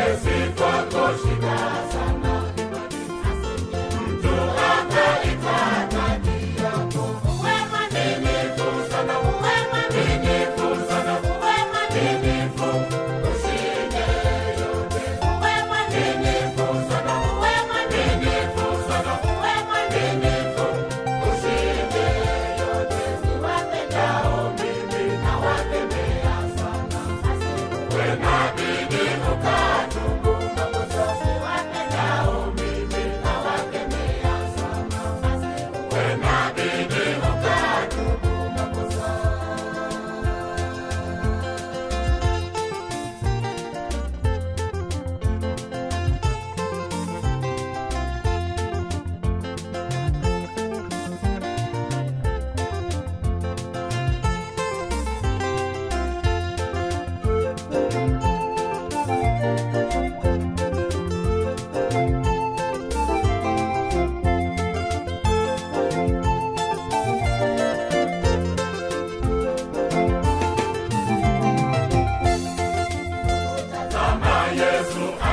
Yesu kwako shida zangu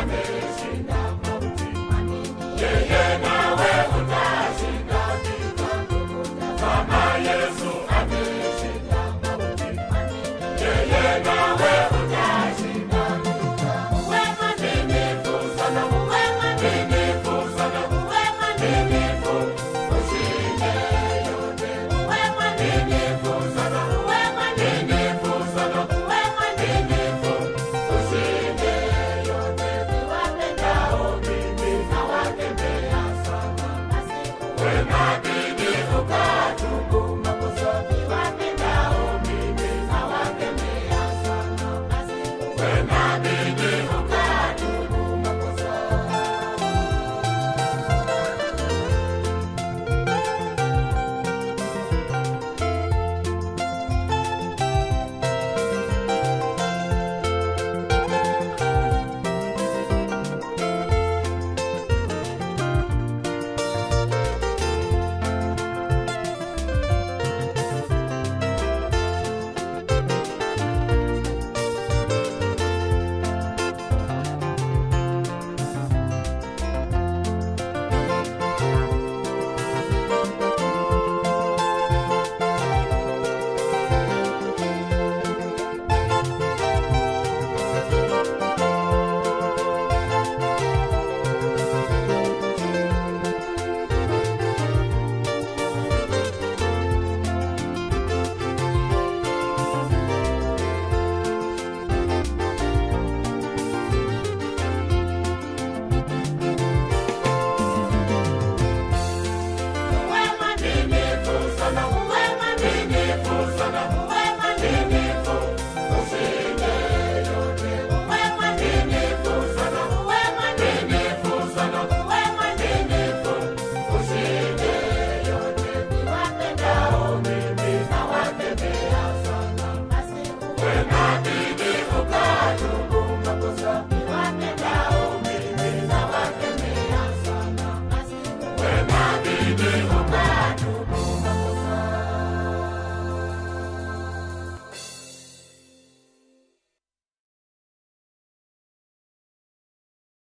Amen.